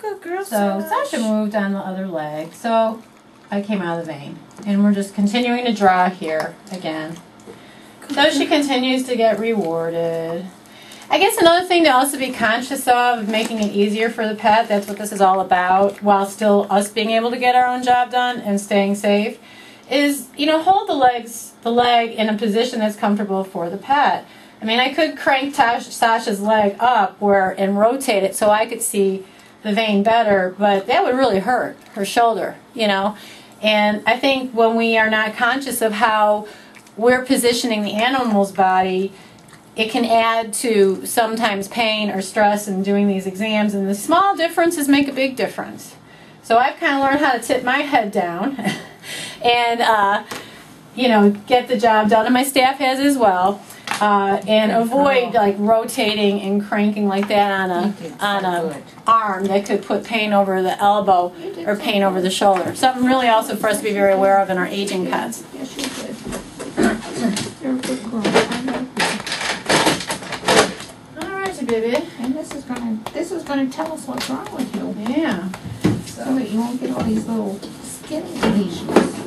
Good girl, So Sasha moved on the other leg. So I came out of the vein. And we're just continuing to draw here again. So she continues to get rewarded. I guess another thing to also be conscious of, making it easier for the pet, that's what this is all about, while still us being able to get our own job done and staying safe, is, you know, hold the legs, the leg in a position that's comfortable for the pet. I mean, I could crank Tash, Sasha's leg up where and rotate it so I could see the vein better, but that would really hurt her shoulder, you know. And I think when we are not conscious of how we're positioning the animal's body, it can add to sometimes pain or stress in doing these exams, and the small differences make a big difference. So I've kind of learned how to tip my head down and, uh, you know, get the job done, and my staff has as well. Uh, and avoid like rotating and cranking like that on a on a arm that could put pain over the elbow or pain over the shoulder. Something really also for us to be very aware of in our aging pets. Yes, you did. You're a good girl. I like you. All right, baby. And this is gonna, this is gonna tell us what's wrong with you, Yeah. so that you won't get all these little skin lesions.